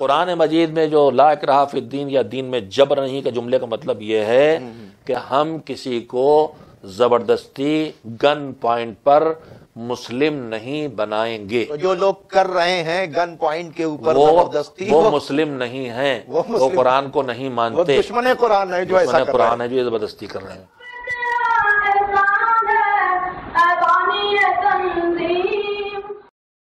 कुरान मजीद में जो ला रहा दीन या दीन में जबर नहीं के जुमले का मतलब यह है हम्म, हम्म। कि हम किसी को ज़बरदस्ती गन पॉइंट पर मुस्लिम नहीं बनाएँगे। तो जो लोग कर रहे हैं गन पॉइंट के ऊपर वो वो, वो मुस्लिम नहीं हैं। वो वो कुरान को नहीं मानते। दुश्मन कुरान है जो ऐसा कुरान है। जो ज़बरदस्ती कर रहे हैं।